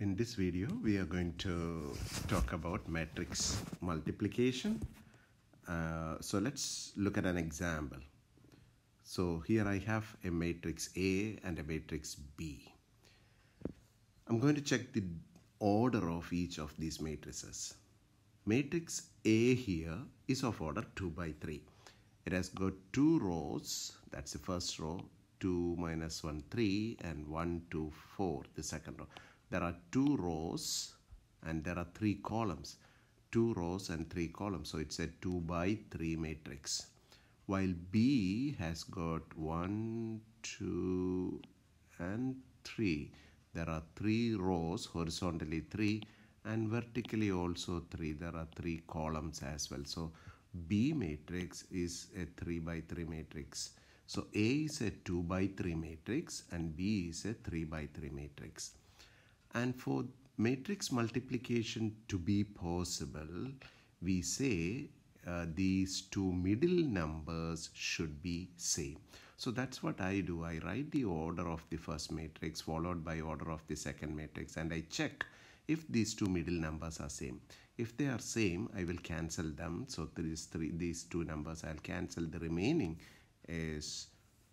In this video, we are going to talk about matrix multiplication. Uh, so let's look at an example. So here I have a matrix A and a matrix B. I'm going to check the order of each of these matrices. Matrix A here is of order 2 by 3. It has got two rows, that's the first row, 2 minus 1, 3, and 1, 2, 4, the second row. There are two rows and there are three columns. Two rows and three columns. So it's a 2 by 3 matrix. While B has got 1, 2, and 3. There are three rows, horizontally 3, and vertically also 3. There are three columns as well. So B matrix is a 3 by 3 matrix. So A is a 2 by 3 matrix and B is a 3 by 3 matrix. And for matrix multiplication to be possible, we say uh, these two middle numbers should be same. So that's what I do. I write the order of the first matrix followed by order of the second matrix and I check if these two middle numbers are same. If they are same, I will cancel them. So these three, these two numbers, I'll cancel. The remaining is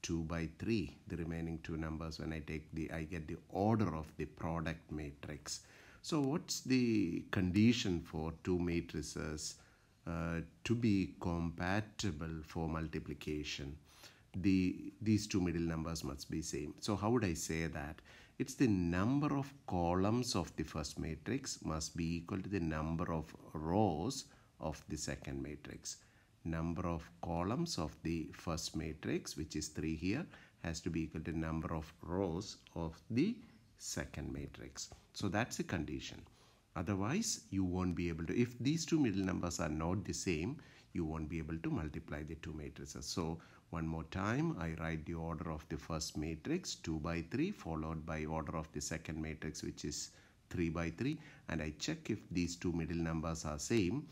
2 by 3 the remaining two numbers when I take the I get the order of the product matrix. So what's the condition for two matrices uh, to be compatible for multiplication? The these two middle numbers must be same. So how would I say that? It's the number of columns of the first matrix must be equal to the number of rows of the second matrix number of columns of the first matrix which is 3 here has to be equal to number of rows of the second matrix. So that's a condition. Otherwise you won't be able to if these two middle numbers are not the same you won't be able to multiply the two matrices. So one more time I write the order of the first matrix 2 by 3 followed by order of the second matrix which is 3 by 3 and I check if these two middle numbers are same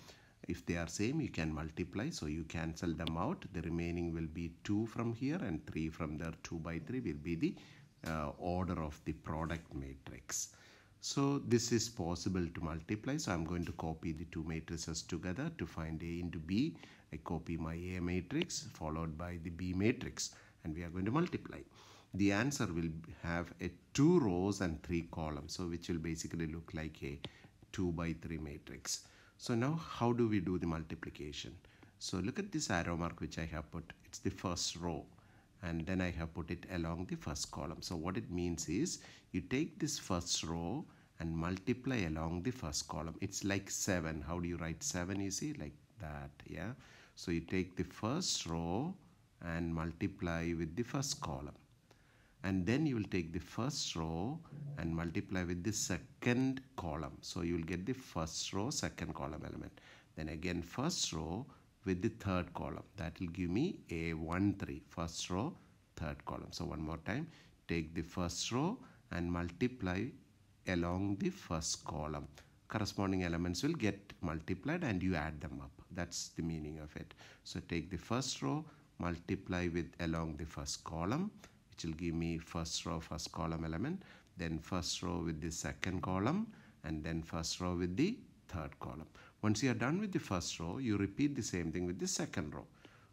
if they are same you can multiply so you cancel them out. The remaining will be 2 from here and 3 from there. 2 by 3 will be the uh, order of the product matrix. So this is possible to multiply. So I'm going to copy the two matrices together to find A into B. I copy my A matrix followed by the B matrix and we are going to multiply. The answer will have a two rows and three columns so which will basically look like a 2 by 3 matrix so now how do we do the multiplication? So look at this arrow mark which I have put. It's the first row and then I have put it along the first column. So what it means is you take this first row and multiply along the first column. It's like 7. How do you write 7 you see like that yeah. So you take the first row and multiply with the first column and then you will take the first row and multiply with the second column. So you will get the first row second column element. Then again first row with the third column. That will give me a 1 3 first row third column. So one more time. Take the first row and multiply along the first column. Corresponding elements will get multiplied and you add them up. That's the meaning of it. So take the first row multiply with along the first column which will give me first row first column element then first row with the second column and then first row with the third column. Once you are done with the first row you repeat the same thing with the second row.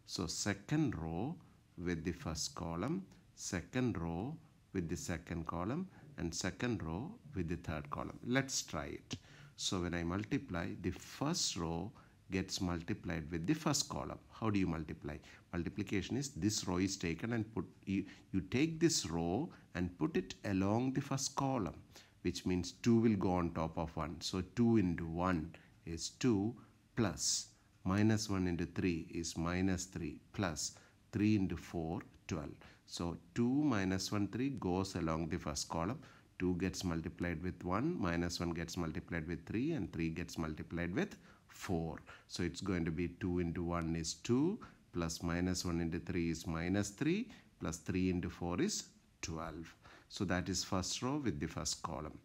So second row with the first column second row with the second column and second row with the third column. Let's try it. So when I multiply the first row gets multiplied with the first column. How do you multiply? Multiplication is this row is taken and put you, you take this row and put it along the first column which means 2 will go on top of 1. So 2 into 1 is 2 plus minus 1 into 3 is minus 3 plus 3 into 4 12. So 2 minus 1 3 goes along the first column 2 gets multiplied with 1 minus 1 gets multiplied with 3 and 3 gets multiplied with 4. So it's going to be 2 into 1 is 2 plus minus 1 into 3 is minus 3 plus 3 into 4 is 12. So that is first row with the first column.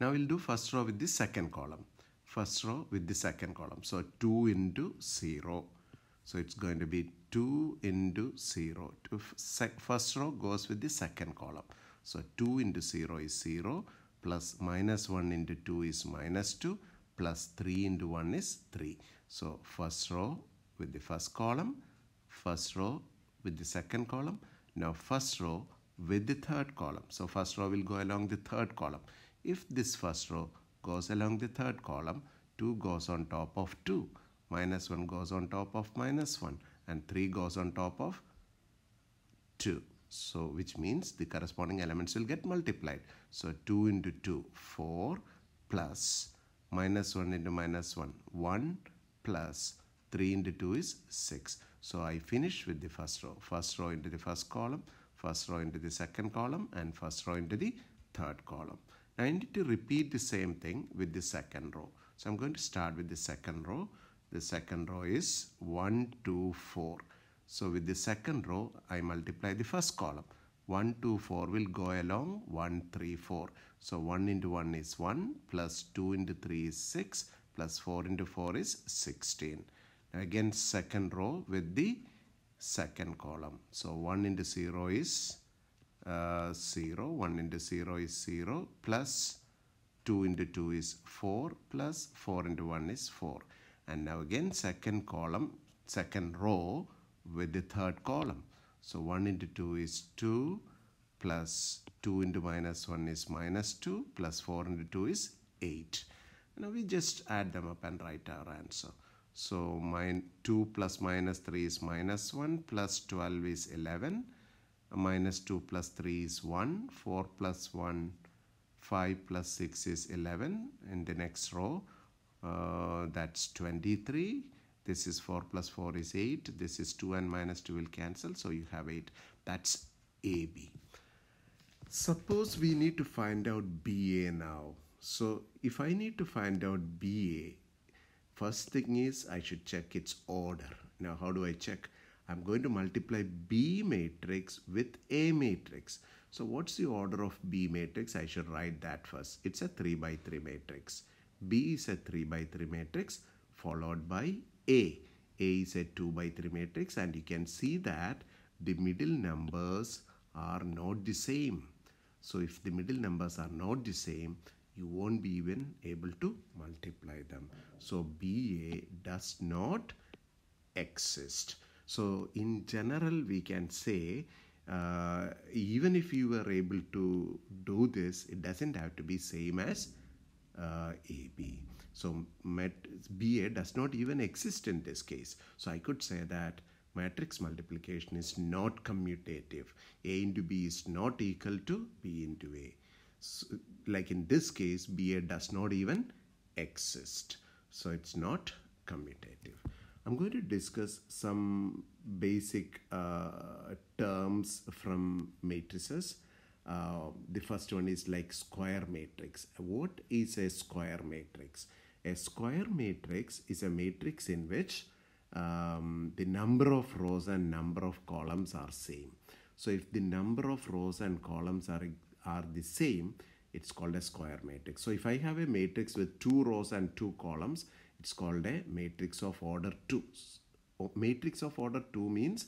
Now we'll do first row with the second column. First row with the second column. So 2 into 0. So it's going to be 2 into 0. First row goes with the second column. So 2 into 0 is 0 plus minus 1 into 2 is minus 2 plus 3 into 1 is 3. So first row with the first column, first row with the second column. Now first row with the third column. So first row will go along the third column. If this first row goes along the third column, 2 goes on top of 2, minus 1 goes on top of minus 1 and 3 goes on top of 2. So which means the corresponding elements will get multiplied. So 2 into 2, 4 plus minus 1 into minus 1, 1 plus 3 into 2 is 6. So I finish with the first row. First row into the first column, first row into the second column and first row into the third column. Now I need to repeat the same thing with the second row. So I'm going to start with the second row. The second row is 1, 2, 4. So with the second row, I multiply the first column. 1, 2, 4 will go along 1, 3, 4. So 1 into 1 is 1 plus 2 into 3 is 6 plus 4 into 4 is 16. Now again second row with the second column. So 1 into 0 is uh, 0. 1 into 0 is 0 plus 2 into 2 is 4 plus 4 into 1 is 4. And now again second column, second row with the third column. So 1 into 2 is 2 plus 2 into minus 1 is minus 2 plus 4 into 2 is 8. Now we just add them up and write our answer. So my 2 plus minus 3 is minus 1 plus 12 is 11 minus 2 plus 3 is 1 4 plus 1 5 plus 6 is 11 in the next row uh, that's 23 this is 4 plus 4 is 8 this is 2 and minus 2 will cancel. So you have 8 that's AB suppose we need to find out BA now. So if I need to find out BA first thing is I should check its order. Now how do I check? I'm going to multiply B matrix with A matrix. So what's the order of B matrix? I should write that first. It's a 3 by 3 matrix. B is a 3 by 3 matrix followed by A. A is a 2 by 3 matrix and you can see that the middle numbers are not the same. So if the middle numbers are not the same, you won't be even able to multiply them. So BA does not exist. So in general, we can say uh, even if you were able to do this, it doesn't have to be same as uh, AB. So BA does not even exist in this case. So I could say that matrix multiplication is not commutative. A into B is not equal to B into A. So, like in this case, BA does not even exist. So it's not commutative. I'm going to discuss some basic uh, terms from matrices uh, the first one is like square matrix. What is a square matrix? A square matrix is a matrix in which um, the number of rows and number of columns are same. So if the number of rows and columns are, are the same, it's called a square matrix. So if I have a matrix with two rows and two columns, it's called a matrix of order 2. Matrix of order 2 means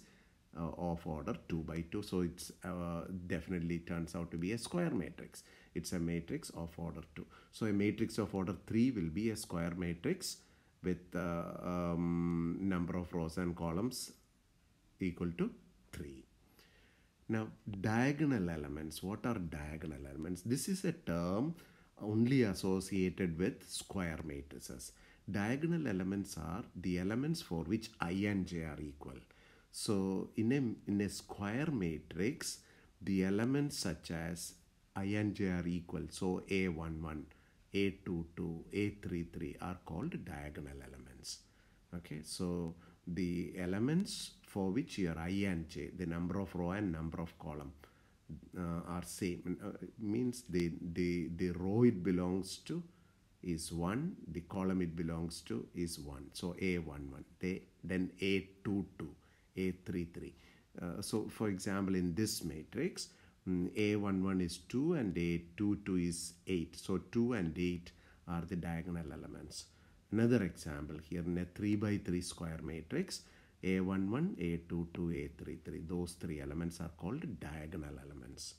uh, of order 2 by 2 so it's uh, definitely turns out to be a square matrix it's a matrix of order 2 so a matrix of order 3 will be a square matrix with uh, um, number of rows and columns equal to 3 now diagonal elements what are diagonal elements? This is a term only associated with square matrices. Diagonal elements are the elements for which i and j are equal. So in a, in a square matrix, the elements such as i and j are equal. So A11, A22, A33 are called diagonal elements. Okay, so the elements for which your i and j, the number of row and number of column uh, are same. Uh, means the, the, the row it belongs to is 1, the column it belongs to is 1. So A11, they, then A22 a33. Uh, so for example, in this matrix, A11 is 2 and A22 is 8. So 2 and 8 are the diagonal elements. Another example here in a 3 by 3 square matrix, A11, A22, A33. Those three elements are called diagonal elements.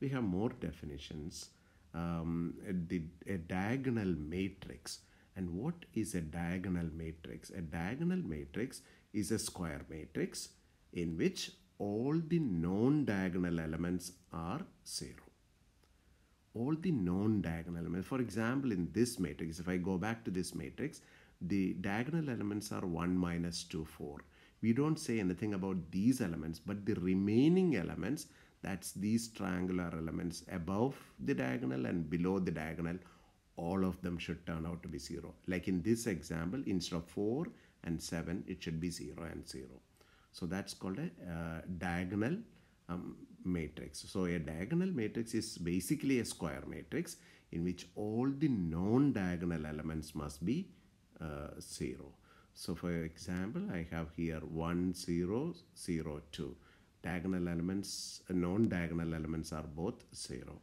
We have more definitions. um, the, a diagonal matrix. And what is a diagonal matrix? A diagonal matrix is a square matrix in which all the non-diagonal elements are zero. All the non-diagonal elements. For example, in this matrix, if I go back to this matrix, the diagonal elements are 1 minus 2, 4. We don't say anything about these elements, but the remaining elements, that's these triangular elements above the diagonal and below the diagonal, all of them should turn out to be 0. Like in this example, instead of 4 and 7, it should be 0 and 0. So that's called a uh, diagonal um, matrix. So a diagonal matrix is basically a square matrix in which all the non-diagonal elements must be uh, 0. So for example, I have here 1, 0, 0, 2. Diagonal elements, uh, non-diagonal elements are both 0.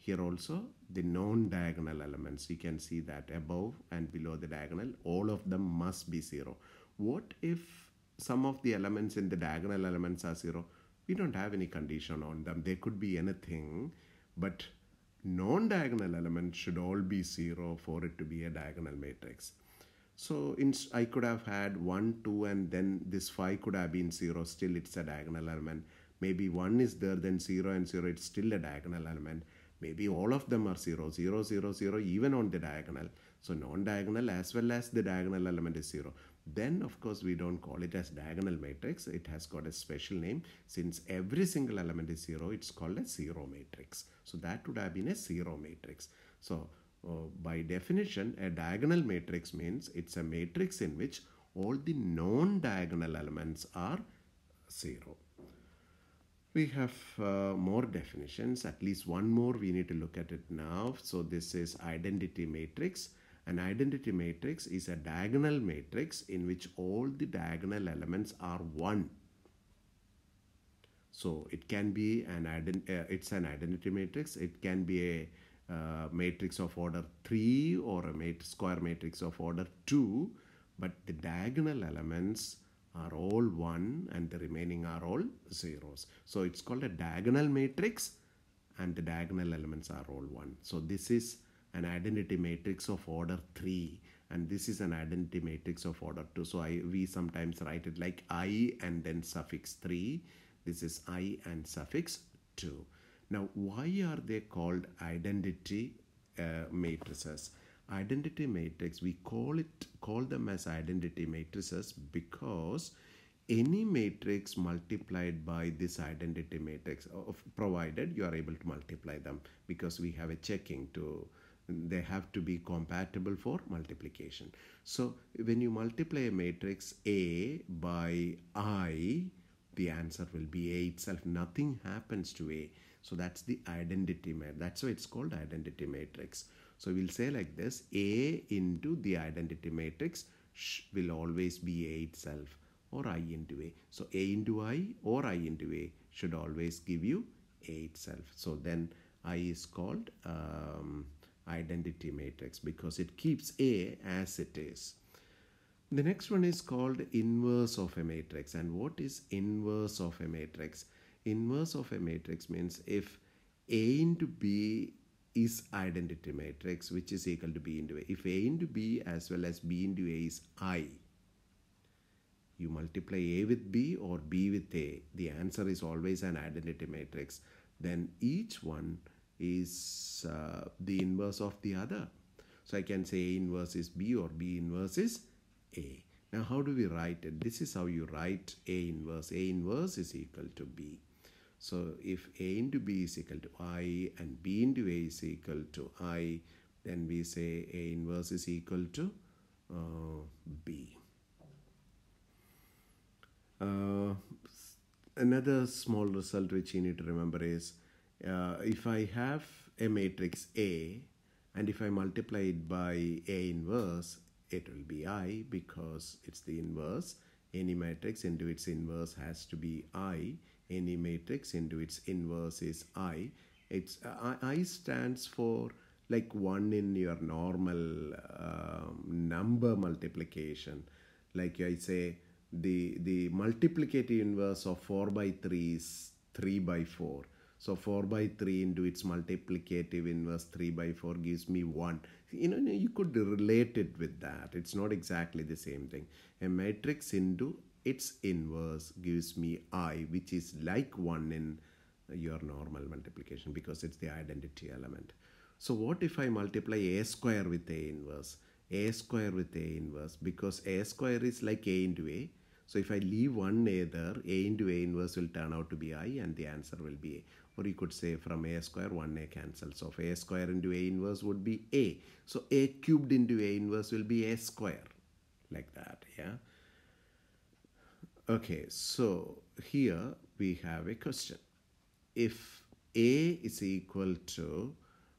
Here also the non-diagonal elements, you can see that above and below the diagonal, all of them must be 0. What if some of the elements in the diagonal elements are 0? We don't have any condition on them. they could be anything, but non-diagonal elements should all be 0 for it to be a diagonal matrix. So in, I could have had 1, 2 and then this 5 could have been 0. Still it's a diagonal element. Maybe 1 is there then 0 and 0 it's still a diagonal element. Maybe all of them are 0, 0, 0, 0 even on the diagonal. So non-diagonal as well as the diagonal element is 0. Then of course we don't call it as diagonal matrix. It has got a special name. Since every single element is 0, it's called a zero matrix. So that would have been a zero matrix. So uh, by definition, a diagonal matrix means it's a matrix in which all the non-diagonal elements are 0. We have uh, more definitions, at least one more we need to look at it now. So this is identity matrix. An identity matrix is a diagonal matrix in which all the diagonal elements are 1. So it can be an uh, it's an identity matrix. It can be a uh, matrix of order 3 or a mat square matrix of order 2 but the diagonal elements are all 1 and the remaining are all zeros. So it's called a diagonal matrix and the diagonal elements are all 1. So this is an identity matrix of order 3 and this is an identity matrix of order 2. So I, we sometimes write it like I and then suffix 3. This is I and suffix 2. Now, why are they called identity uh, matrices? Identity matrix, we call it call them as identity matrices because any matrix multiplied by this identity matrix, of, provided you are able to multiply them because we have a checking to they have to be compatible for multiplication. So when you multiply a matrix A by I, the answer will be A itself. Nothing happens to A. So that's the identity matrix. That's why it's called identity matrix. So we'll say like this, A into the identity matrix will always be A itself or I into A. So A into I or I into A should always give you A itself. So then I is called um, identity matrix because it keeps A as it is. The next one is called inverse of a matrix. And what is inverse of a matrix? Inverse of a matrix means if A into B is identity matrix which is equal to B into A. If A into B as well as B into A is I, you multiply A with B or B with A, the answer is always an identity matrix. Then each one is uh, the inverse of the other. So I can say A inverse is B or B inverse is A. Now how do we write it? This is how you write A inverse. A inverse is equal to B. So if A into B is equal to I and B into A is equal to I, then we say A inverse is equal to uh, B. Uh, another small result which you need to remember is uh, if I have a matrix A and if I multiply it by A inverse, it will be I because it's the inverse. Any matrix into its inverse has to be I. Any matrix into its inverse is i. It's uh, i stands for like 1 in your normal um, number multiplication. Like i say the the multiplicative inverse of 4 by 3 is 3 by 4 So 4 by 3 into its multiplicative inverse 3 by 4 gives me 1. You know, you could relate it with that. It's not exactly the same thing. A matrix into its inverse gives me i, which is like 1 in your normal multiplication because it's the identity element. So what if I multiply a square with a inverse? a square with a inverse because a square is like a into a. So if I leave one a there, a into a inverse will turn out to be i and the answer will be a. Or you could say from a square, 1a cancels. So a square into a inverse would be a. So a cubed into a inverse will be a square. Like that, yeah. Okay, so here we have a question. If a is equal to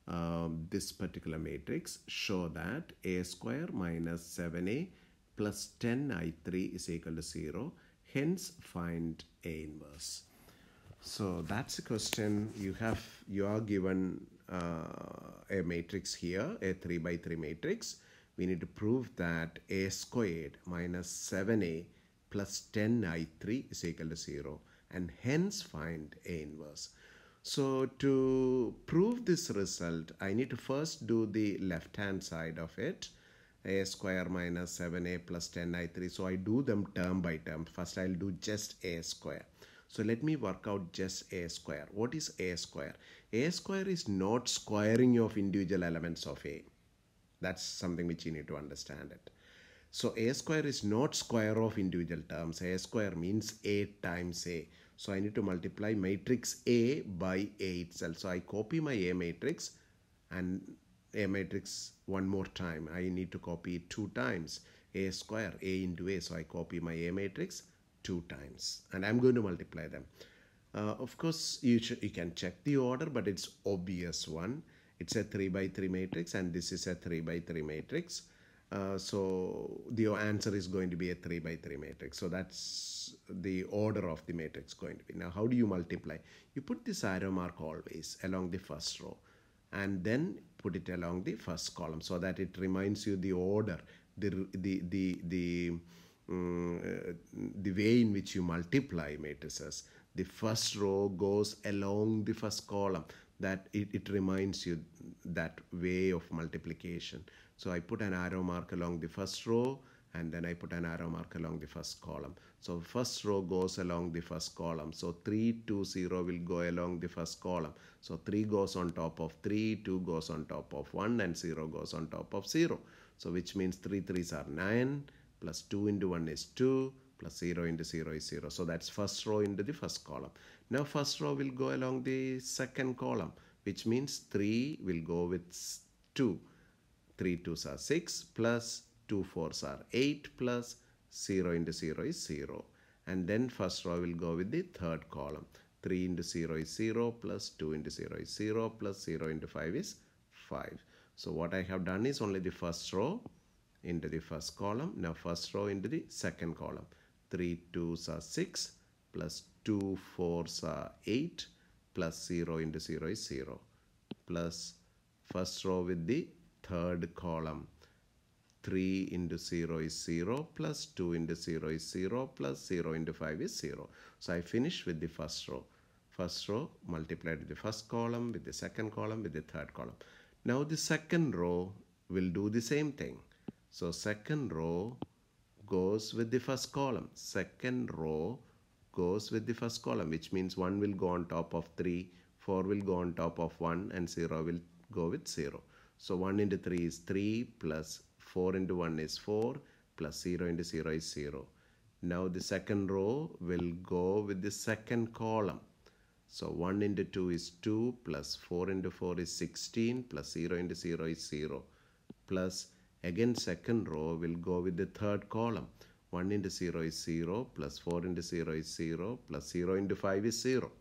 um, this particular matrix show that a square minus 7a plus 10i3 is equal to 0 hence find a inverse so that's a question you have you are given uh, a matrix here a 3 by 3 matrix we need to prove that a squared minus 7a plus 10i3 is equal to 0 and hence find a inverse so to prove this result, I need to first do the left hand side of it. a square minus 7a plus 10i3. So I do them term by term. First I'll do just a square. So let me work out just a square. What is a square? a square is not squaring of individual elements of a. That's something which you need to understand it. So a square is not square of individual terms. a square means a times a. So I need to multiply matrix A by A itself. So I copy my A matrix and A matrix one more time. I need to copy it two times. A square, A into A. So I copy my A matrix two times and I'm going to multiply them. Uh, of course, you, you can check the order, but it's obvious one. It's a 3 by 3 matrix and this is a 3 by 3 matrix. Uh, so the answer is going to be a 3 by 3 matrix. So that's the order of the matrix going to be. Now, how do you multiply? You put this arrow mark always along the first row and then put it along the first column so that it reminds you the order, the, the, the, the, um, the way in which you multiply matrices. The first row goes along the first column that it, it reminds you that way of multiplication. So I put an arrow mark along the first row and then I put an arrow mark along the first column. So first row goes along the first column. So 3, 2, 0 will go along the first column. So 3 goes on top of 3, 2 goes on top of 1 and 0 goes on top of 0. So which means 3 3s are 9 plus 2 into 1 is 2 plus 0 into 0 is 0. So that's first row into the first column. Now first row will go along the second column which means 3 will go with 2 3 2s are 6 plus 2 4s are 8 plus 0 into 0 is 0. And then first row will go with the third column. 3 into 0 is 0 plus 2 into 0 is 0 plus 0 into 5 is 5. So what I have done is only the first row into the first column. Now first row into the second column. 3 2s are 6 plus 2 4s are 8 plus 0 into 0 is 0 plus first row with the third column 3 into 0 is 0 plus 2 into 0 is 0 plus 0 into 5 is 0. So I finish with the first row. First row multiplied with the first column, with the second column, with the third column. Now the second row will do the same thing. So second row goes with the first column. Second row goes with the first column which means 1 will go on top of 3, 4 will go on top of 1 and 0 will go with 0. So 1 into 3 is 3 plus 4 into 1 is 4 plus 0 into 0 is 0. Now the second row will go with the second column. So 1 into 2 is 2 plus 4 into 4 is 16 plus 0 into 0 is 0 plus again second row will go with the third column. 1 into 0 is 0 plus 4 into 0 is 0 plus 0 into 5 is 0.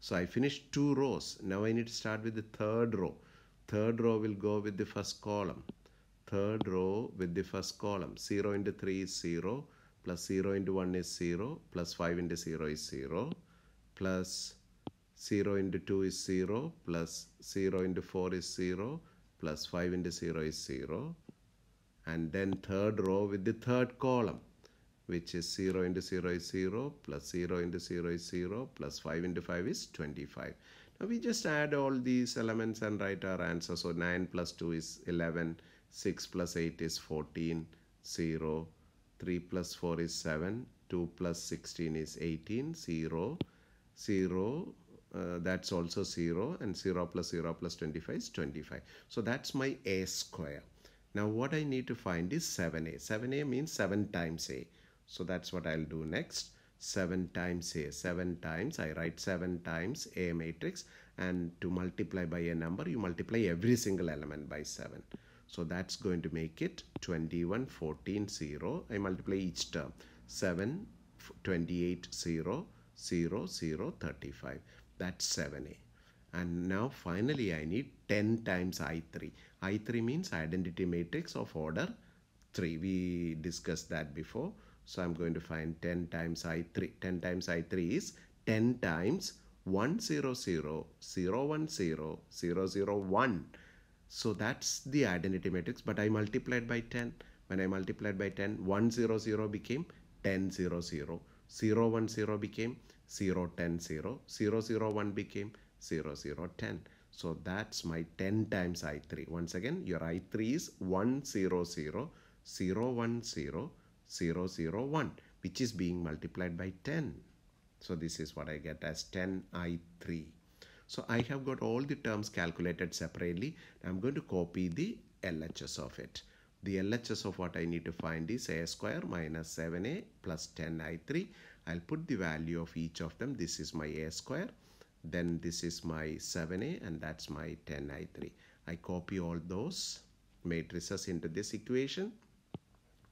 So I finished two rows. Now I need to start with the third row. Third row will go with the first column. Third row with the first column. 0 into 3 is 0 plus 0 into 1 is 0 plus 5 into 0 is 0 plus 0 into 2 is 0 plus 0 into 4 is 0 plus 5 into 0 is 0 and then third row with the third column which is 0 into 0 is 0 plus 0 into 0 is 0 plus 5 into 5 is 25. Now we just add all these elements and write our answer. So 9 plus 2 is 11, 6 plus 8 is 14, 0, 3 plus 4 is 7, 2 plus 16 is 18, 0, 0, uh, that's also 0 and 0 plus 0 plus 25 is 25. So that's my a square. Now what I need to find is 7a. 7a means 7 times a. So that's what I'll do next. 7 times a. 7 times, I write 7 times a matrix and to multiply by a number, you multiply every single element by 7. So that's going to make it 21, 14, 0. I multiply each term. 7, 28, 0, 0, 0, 35. That's 7a. And now finally I need 10 times I3. I3 means identity matrix of order 3. We discussed that before. So I'm going to find 10 times I3. 10 times I3 is 10 times 100, 010, 001. So that's the identity matrix, but I multiplied by 10. When I multiplied by 10, 100 became 10, 0, 0. 010 became 0, 10, 0. 001 became 0, 0, 10. So that's my 10 times I3. Once again, your I3 is 100, 0, 10, 001, which is being multiplied by 10. So this is what I get as 10I3. So I have got all the terms calculated separately. I'm going to copy the LHS of it. The LHS of what I need to find is a square minus 7a plus 10i3. I'll put the value of each of them. This is my a square. Then this is my 7a and that's my 10i3. I copy all those matrices into this equation.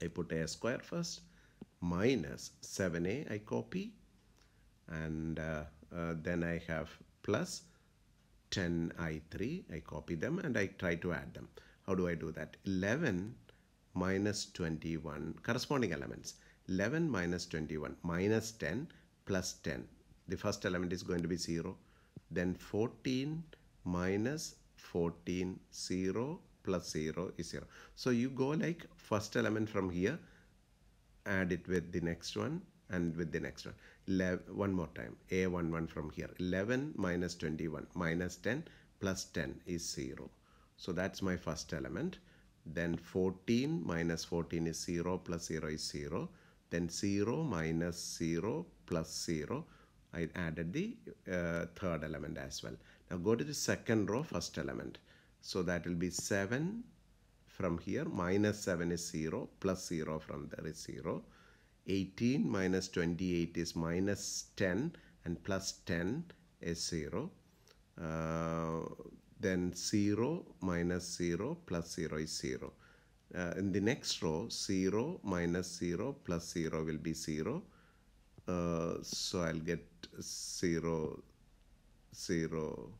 I put a square first minus 7a I copy and uh, uh, then I have plus 10i3 I copy them and I try to add them. How do I do that? 11 minus 21 corresponding elements. 11 minus 21 minus 10 plus 10 the first element is going to be 0 then 14 minus 14 0 plus 0 is 0 so you go like first element from here add it with the next one and with the next one. 11, one more time. A11 from here. 11 minus 21 minus 10 plus 10 is 0 so that's my first element. Then 14 minus 14 is 0 plus 0 is 0 then 0 minus 0 plus 0 I added the uh, third element as well now go to the second row first element so that will be 7 from here minus 7 is 0 plus 0 from there is 0 18 minus 28 is minus 10 and plus 10 is 0. Uh, then 0 minus 0 plus 0 is 0. Uh, in the next row, 0 minus 0 plus 0 will be 0. Uh, so I'll get 0, 0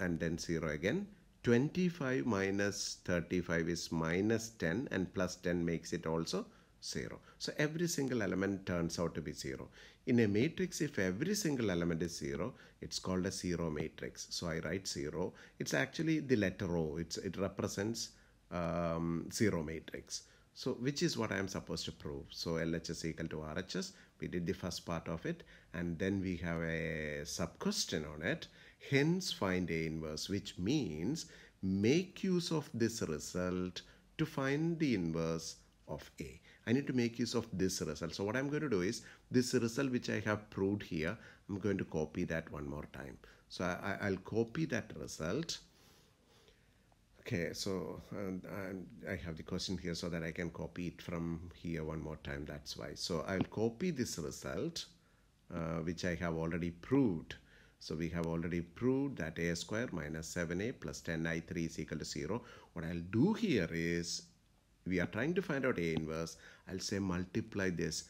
and then 0 again. 25 minus 35 is minus 10 and plus 10 makes it also 0. So every single element turns out to be 0. In a matrix, if every single element is 0, it's called a 0 matrix. So I write 0. It's actually the letter O. It's, it represents um, 0 matrix. So which is what I am supposed to prove. So LHS equal to RHS. We did the first part of it. And then we have a sub question on it. Hence find A inverse, which means make use of this result to find the inverse of A. I need to make use of this result. So what I'm going to do is this result which I have proved here, I'm going to copy that one more time. So I, will copy that result. Okay, so I have the question here so that I can copy it from here one more time. That's why. So I'll copy this result, uh, which I have already proved. So we have already proved that a square minus 7a plus 10i3 is equal to 0. What I'll do here is we are trying to find out A inverse, I'll say multiply this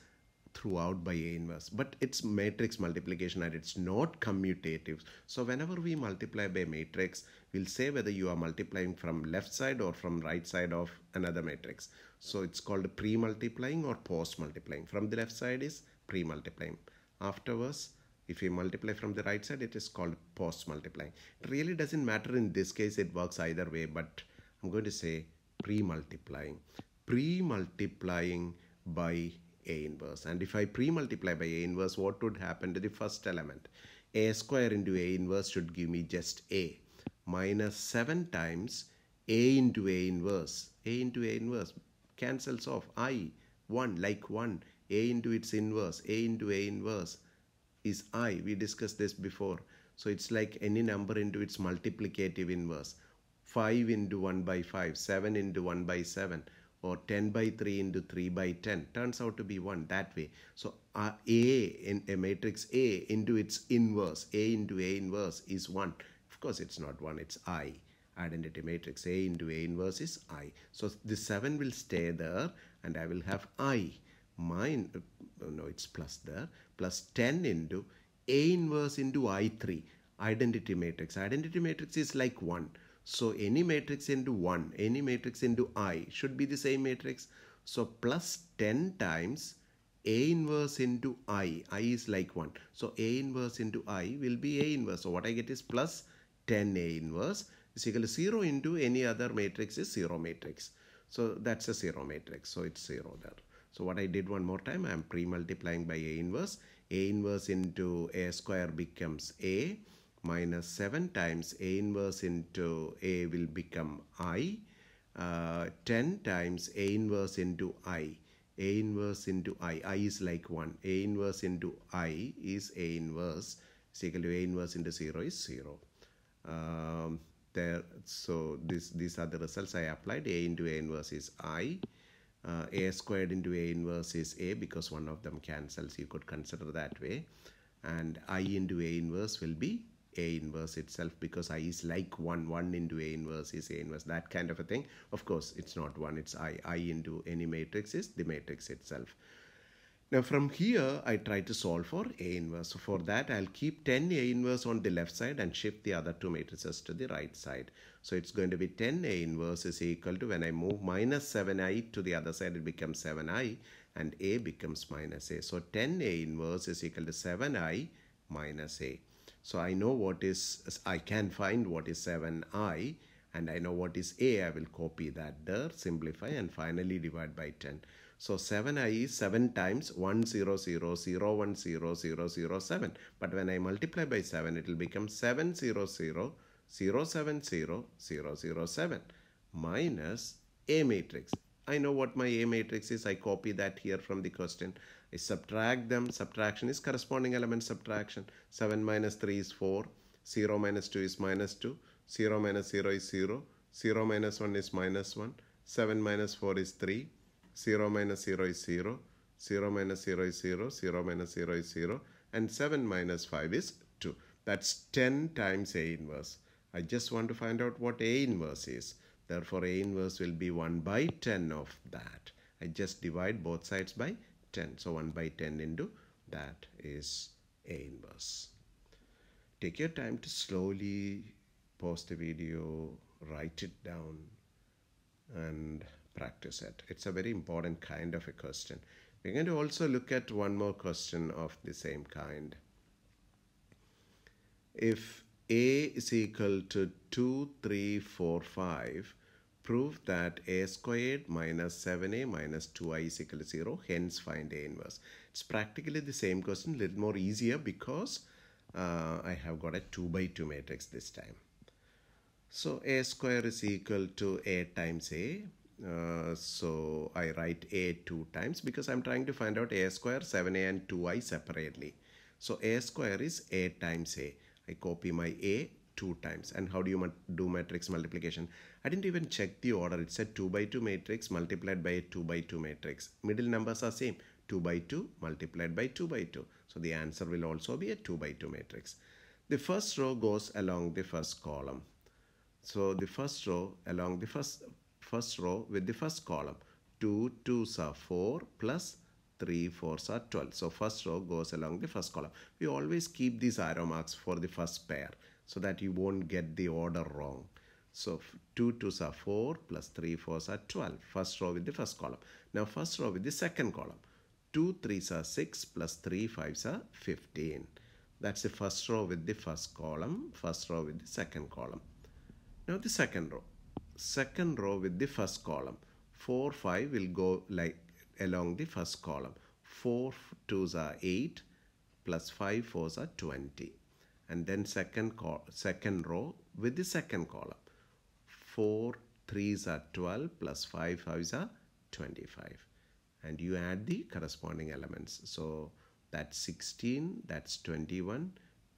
throughout by A inverse. But it's matrix multiplication and it's not commutative. So whenever we multiply by matrix, we'll say whether you are multiplying from left side or from right side of another matrix. So it's called pre-multiplying or post-multiplying. From the left side is pre-multiplying. Afterwards, if we multiply from the right side, it is called post-multiplying. It really doesn't matter in this case, it works either way, but I'm going to say pre-multiplying. Pre-multiplying by A inverse. And if I pre-multiply by A inverse, what would happen to the first element? a square into a inverse should give me just a minus 7 times a into a inverse. a into a inverse cancels off i 1 like 1 a into its inverse a into a inverse is i we discussed this before so it's like any number into its multiplicative inverse 5 into 1 by 5 7 into 1 by 7 or 10 by 3 into 3 by 10 turns out to be 1 that way. So uh, a in a matrix a into its inverse a into a inverse is 1 of course it's not 1 it's i. Identity matrix a into a inverse is i. So the 7 will stay there and i will have i. Mine uh, no it's plus there. Plus 10 into a inverse into i3 identity matrix. Identity matrix is like 1 so any matrix into 1, any matrix into I should be the same matrix. So plus 10 times A inverse into I. I is like 1. So A inverse into I will be A inverse. So what I get is plus 10 A inverse is equal to 0 into any other matrix is 0 matrix. So that's a 0 matrix. So it's 0 there. So what I did one more time, I am pre-multiplying by A inverse. A inverse into A square becomes A minus 7 times a inverse into a will become i. Uh, 10 times a inverse into i. a inverse into i. i is like 1. a inverse into i is a inverse is equal to a inverse into 0 is 0. Um, there, so this, these are the results I applied. a into a inverse is i. Uh, a squared into a inverse is a because one of them cancels. You could consider that way. And i into a inverse will be a inverse itself because i is like 1 1 into a inverse is a inverse that kind of a thing of course it's not 1 it's i i into any matrix is the matrix itself now from here I try to solve for A inverse. So for that I'll keep 10 A inverse on the left side and shift the other two matrices to the right side. So it's going to be 10 A inverse is equal to when I move minus 7i to the other side it becomes 7i and A becomes minus A. So 10 A inverse is equal to 7i minus A. So I know what is, I can find what is 7i and I know what is a. I will copy that there, simplify and finally divide by 10. So 7i is 7 times 1 0 0 0 1 0 0 0 7. But when I multiply by 7, it will become 7 0 0 0 7 0 0 0 7 minus A matrix. I know what my A matrix is. I copy that here from the question. I subtract them. Subtraction is corresponding element subtraction. 7 minus 3 is 4. 0 minus 2 is minus 2. 0 minus 0 is 0. 0 minus 1 is minus 1. 7 minus 4 is 3. 0 minus 0 is 0. 0 minus 0 is 0. 0 minus 0 is 0. And 7 minus 5 is 2. That's 10 times A inverse. I just want to find out what A inverse is. Therefore, A inverse will be 1 by 10 of that. I just divide both sides by 10. So 1 by 10 into that is A inverse. Take your time to slowly pause the video, write it down and practice it. It's a very important kind of a question. We're going to also look at one more question of the same kind. If A is equal to 2, 3, 4, 5, prove that a squared minus 7a minus 2i is equal to 0 hence find a inverse. It's practically the same question a little more easier because uh, I have got a 2 by 2 matrix this time. So a square is equal to a times a uh, so I write a two times because I'm trying to find out a square 7a and 2i separately. So a square is a times a. I copy my a two times. And how do you do matrix multiplication? I didn't even check the order. It said 2 by 2 matrix multiplied by a 2 by 2 matrix. Middle numbers are same. 2 by 2 multiplied by 2 by 2. So the answer will also be a 2 by 2 matrix. The first row goes along the first column. So the first row along the first, first row with the first column. 2 2s are 4 plus 3 4s are 12. So first row goes along the first column. We always keep these arrow marks for the first pair so that you won't get the order wrong. So 2 2s are 4 plus 3 4s are 12. First row with the first column. Now first row with the second column. 2 3s are 6 plus 3 5s are 15. That's the first row with the first column. First row with the second column. Now the second row. Second row with the first column. 4 5 will go like along the first column. 4 2s are 8 plus 5 4s are 20 and then second second row with the second column. 4 3s are 12 plus 5 5s are 25 and you add the corresponding elements. So that's 16 that's 21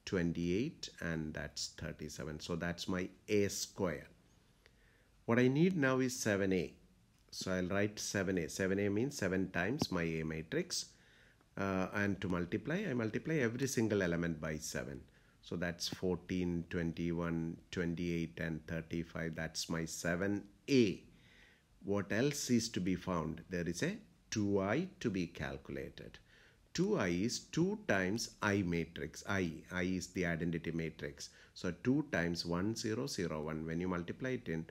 28 and that's 37 so that's my a square. What I need now is 7a so I'll write 7a 7a means 7 times my a matrix. Uh, and to multiply I multiply every single element by 7 so that's 14 21 28 and 35 that's my 7a what else is to be found? There is a 2i to be calculated. 2i is 2 times i matrix i i is the identity matrix. So 2 times 1001 when you multiply it in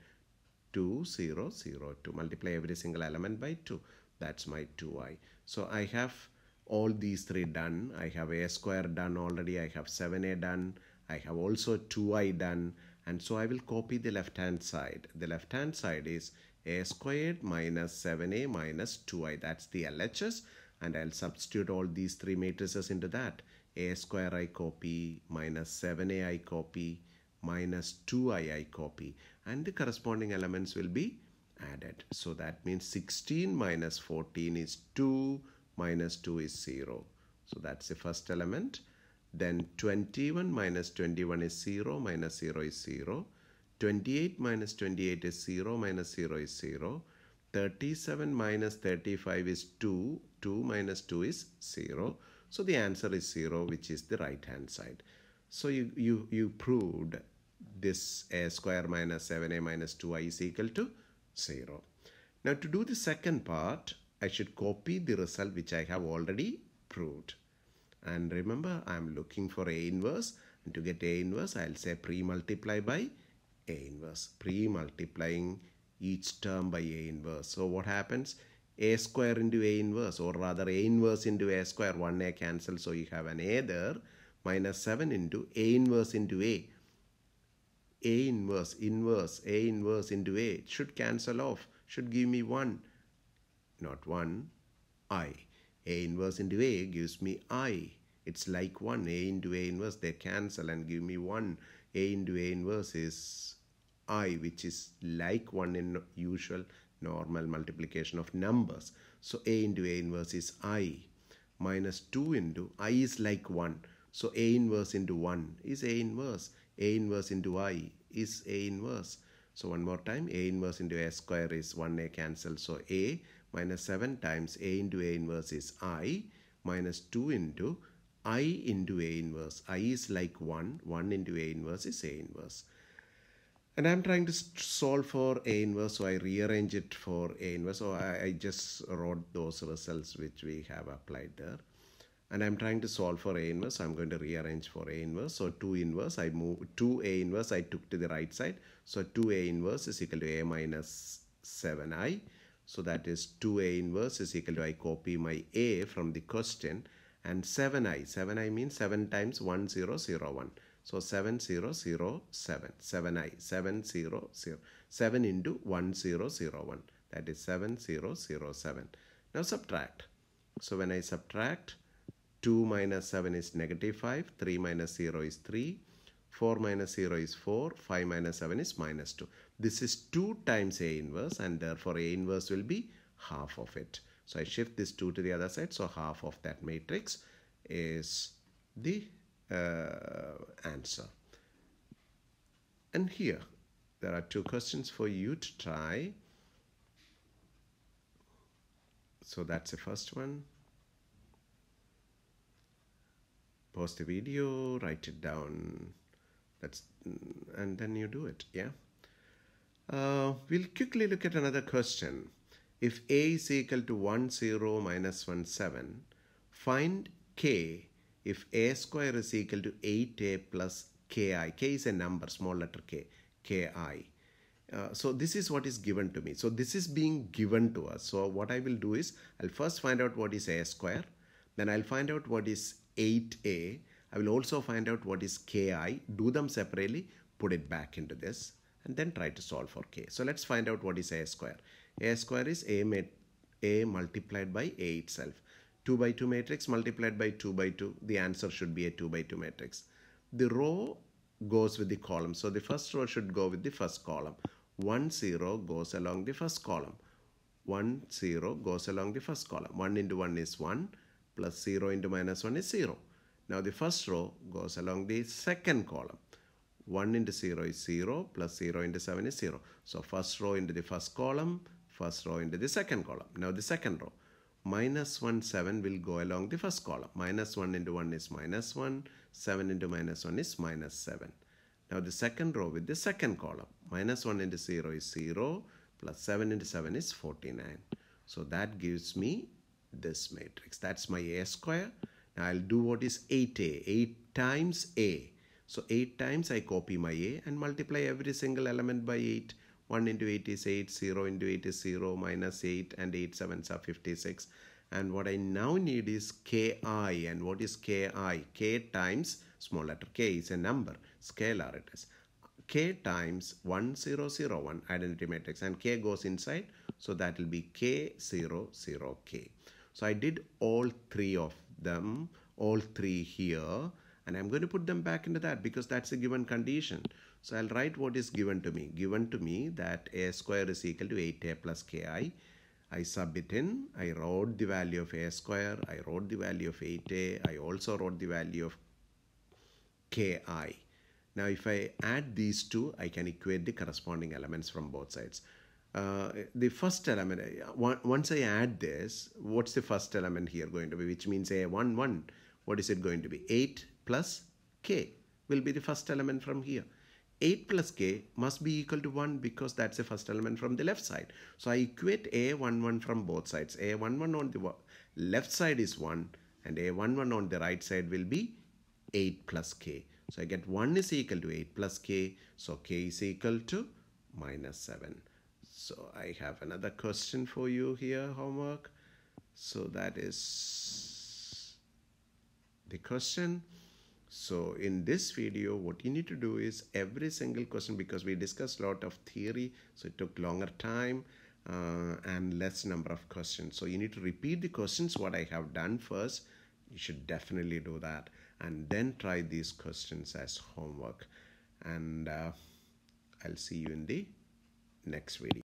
2 0 0 to multiply every single element by 2 that's my 2i so i have all these three done. I have a square done already i have 7a done i have also 2i done. And so i will copy the left hand side. The left hand side is a squared minus 7a minus 2i that's the LHS and I'll substitute all these three matrices into that. A square I copy minus 7a I copy minus 2i I copy. And the corresponding elements will be added. So that means 16 minus 14 is 2 minus 2 is 0 so that's the first element. Then 21 minus 21 is 0 minus 0 is 0 28 minus 28 is 0 minus 0 is 0 37 minus 35 is 2 2 minus 2 is 0 so the answer is 0 which is the right hand side. So you you you proved this a square minus 7a minus 2i is equal to 0 now to do the second part I should copy the result which I have already proved. And remember I'm looking for a inverse. And to get a inverse I'll say pre-multiply by a inverse. Pre-multiplying each term by a inverse. So what happens? A square into a inverse or rather a inverse into a square. 1a cancel so you have an a there. Minus 7 into a inverse into a. A inverse inverse a inverse into a. It should cancel off. Should give me 1 not 1 i. A inverse into a gives me i. It's like 1 a into a inverse. They cancel and give me 1 a into a inverse is i which is like 1 in usual normal multiplication of numbers. So a into a inverse is i. Minus 2 into i is like 1 so a inverse into 1 is a inverse. A inverse into i is a inverse. So one more time. A inverse into a square is 1a cancel. So a minus 7 times a into a inverse is i minus 2 into i into a inverse. I is like 1 1 into a inverse is a inverse. And I'm trying to solve for A inverse so I rearrange it for A inverse. So I, I, just wrote those results which we have applied there. And I'm trying to solve for A inverse so I'm going to rearrange for A inverse. So 2 inverse I move 2 A inverse I took to the right side. So 2A inverse is equal to A minus 7i so that is 2A inverse is equal to I copy my A from the question and 7i 7i means 7 times 1001 so 7007, 7i, 700, 7 into 1001, that is 7007. Now subtract. So when I subtract, 2 minus 7 is negative 5, 3 minus 0 is 3, 4 minus 0 is 4, 5 minus 7 is minus 2. This is 2 times A inverse and therefore A inverse will be half of it. So I shift this 2 to the other side. So half of that matrix is the uh, answer. And here, there are two questions for you to try. So that's the first one. Pause the video, write it down. That's and then you do it. Yeah. Uh, we'll quickly look at another question. If a is equal to 1 0 minus 1 7, find k if a square is equal to 8a plus ki, k is a number, small letter k, ki. Uh, so this is what is given to me. So this is being given to us. So what I will do is I'll first find out what is a square. Then I'll find out what is 8a. I will also find out what is ki. Do them separately. Put it back into this. And then try to solve for k. So let's find out what is a square. a square is a, a multiplied by a itself. 2 by 2 matrix multiplied by 2 by 2 the answer should be a 2 by 2 matrix the row goes with the column. So the first row should go with the first column. 1, 0 goes along the first column. 1, 0 goes along the first column. 1 into 1 is 1 plus 0 into minus 1 is 0. Now the first row goes along the second column. 1 into 0 is 0 plus 0 into 7 is 0. So first row into the first column, first row into the second column. Now the second row. Minus 1, 7 will go along the first column. Minus 1 into 1 is minus 1. 7 into minus 1 is minus 7. Now the second row with the second column. Minus 1 into 0 is 0 plus 7 into 7 is 49. So that gives me this matrix. That's my A square. Now I'll do what is 8A. 8 times A. So 8 times I copy my A and multiply every single element by 8. 1 into 8 is 8, 0 into 8 is 0, minus 8 and 8 sevens are 56. And what I now need is Ki. And what is Ki? K times small letter k is a number, scalar it is. K times 1001 identity matrix and K goes inside. So that will be K00K. So I did all three of them, all three here and I'm going to put them back into that because that's a given condition. So I'll write what is given to me. Given to me that a square is equal to 8a plus ki. I sub it in. I wrote the value of a square. I wrote the value of 8a. I also wrote the value of ki. Now if I add these two, I can equate the corresponding elements from both sides. Uh, the first element, uh, once I add this, what's the first element here going to be, which means a1, 1. What is it going to be? 8 plus k will be the first element from here. 8 plus k must be equal to 1 because that's the first element from the left side. So I equate a11 from both sides. a11 on the left side is 1 and a11 on the right side will be 8 plus k. So I get 1 is equal to 8 plus k. So k is equal to minus 7. So I have another question for you here, homework. So that is the question. So in this video, what you need to do is every single question, because we discussed a lot of theory, so it took longer time uh, and less number of questions. So you need to repeat the questions, what I have done first. You should definitely do that and then try these questions as homework. And uh, I'll see you in the next video.